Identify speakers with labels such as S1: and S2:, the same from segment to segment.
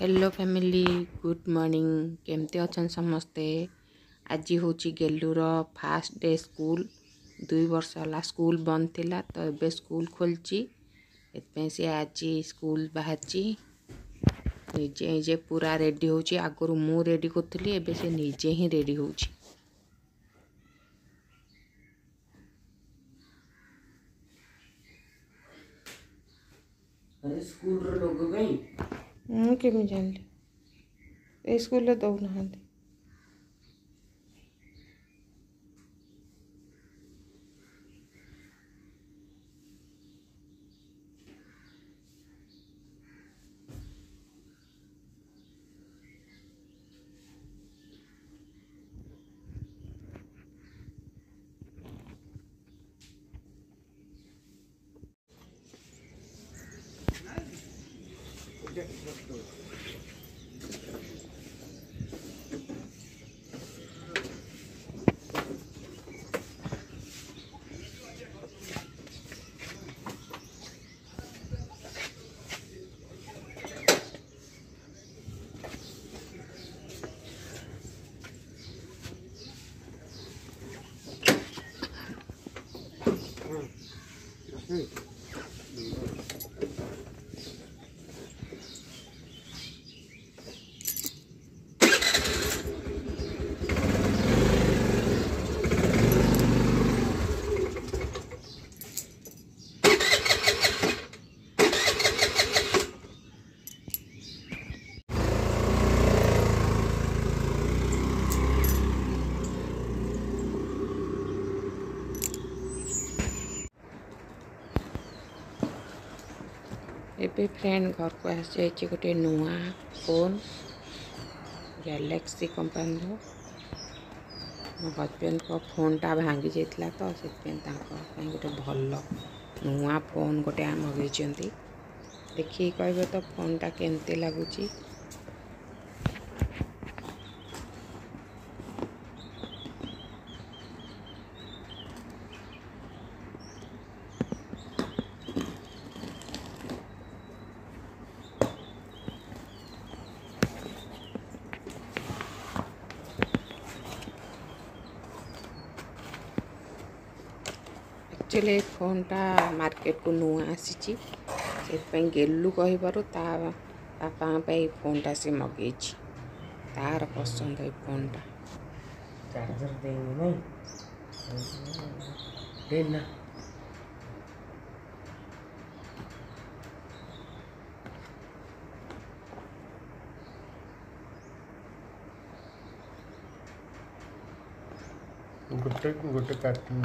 S1: Hello family good morning केमती अच्छे समस्ते आज हूँ गेलूर फास्ट डे स्कूल दुई वर्ष होगा स्कूल बंद थी तो ये स्कूल खोल से आज स्कूल बाहर निजे निजे पूरा रेडी होगर मुडी करी एवं से निजे ही रेडी हो
S2: स्कूल रे गई
S1: ಮೂಕೆ ಮಿಜಲ್ಡ್ ಸ್ಕೂಲಲ್ಲಿ ದೌನ ಹಂದಿ Hey. ଏବେ ଫ୍ରେଣ୍ଡ ଘରକୁ ଆସିଯାଇଛି ଗୋଟେ ନୂଆ ଫୋନ୍ ଗ୍ୟାଲେକ୍ସି କମ୍ପାନୀର ମୋ ହଜବେଣ୍ଡଙ୍କ ଫୋନ୍ଟା ଭାଙ୍ଗି ଯାଇଥିଲା ତ ସେଥିପାଇଁ ତାଙ୍କ ପାଇଁ ଗୋଟେ ଭଲ ନୂଆ ଫୋନ୍ ଗୋଟେ ମଗାଇଛନ୍ତି ଦେଖିକି କହିବେ ତ ଫୋନ୍ଟା କେମିତି ଲାଗୁଛି ଆକ୍ଚୁଆଲି ଏ ଫୋନ୍ଟା ମାର୍କେଟକୁ ନୂଆ ଆସିଛି ସେଥିପାଇଁ ଗେଲୁ କହିବାରୁ ତା ବାପାଙ୍କ ପାଇଁ ଏଇ ଫୋନ୍ଟା ସେ ମଗେଇଛି ତା'ର ପସନ୍ଦ ଏଇ ଫୋନ୍ଟା
S2: ଚାର୍ଜର ଦେଇନି ନାଇଁ ଦେଇନା
S3: ଗୋଟେ ଗୋଟେ କାଟି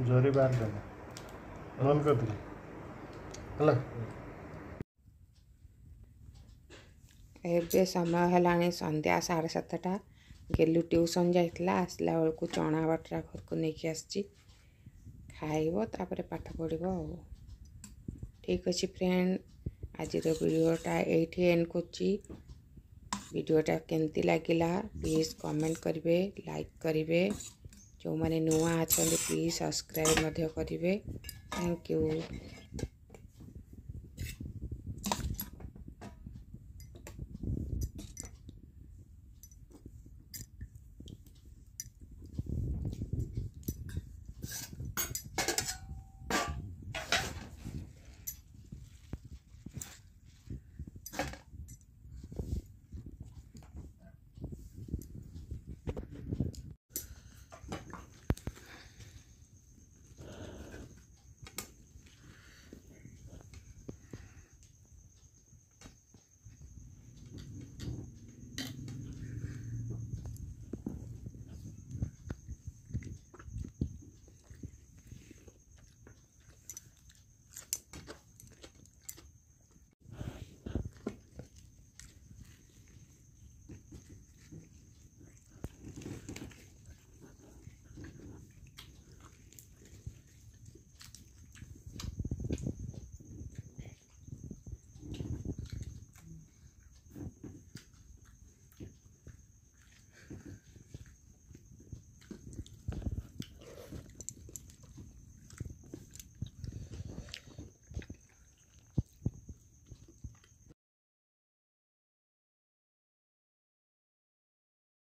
S3: जोरी बार मन कर
S1: एबे समय है सन्या साढ़े सतटा गेलु ट्यूशन जाइला आसला बेल को चना बटरा घर को लेकिन आसबर पाठ पढ़व ठीक अच्छे फ्रेंड आज भिडटा ये एंड करीडियोटा के लगला प्लीज कमेंट करे लाइक करे ଯେଉଁମାନେ ନୂଆ ଅଛନ୍ତି ପ୍ଲିଜ୍ ସବସ୍କ୍ରାଇବ୍ ମଧ୍ୟ କରିବେ ଥ୍ୟାଙ୍କ ୟୁ